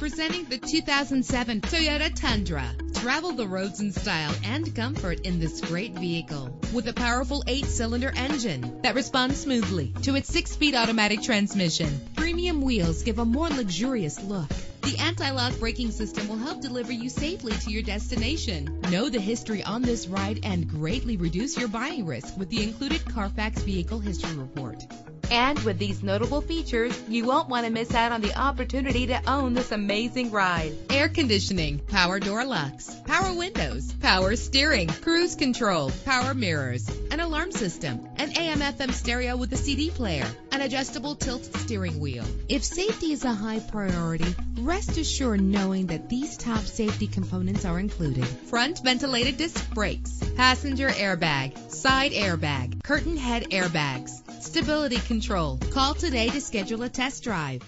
Presenting the 2007 Toyota Tundra. Travel the roads in style and comfort in this great vehicle with a powerful eight-cylinder engine that responds smoothly to its six-speed automatic transmission. Premium wheels give a more luxurious look. The anti-lock braking system will help deliver you safely to your destination. Know the history on this ride and greatly reduce your buying risk with the included Carfax Vehicle History Report. And with these notable features, you won't want to miss out on the opportunity to own this amazing ride. Air conditioning, power door locks, power windows, power steering, cruise control, power mirrors, an alarm system, an AM FM stereo with a CD player, an adjustable tilt steering wheel. If safety is a high priority, rest assured knowing that these top safety components are included. Front ventilated disc brakes, passenger airbag, side airbag, curtain head airbags, stability control. Call today to schedule a test drive.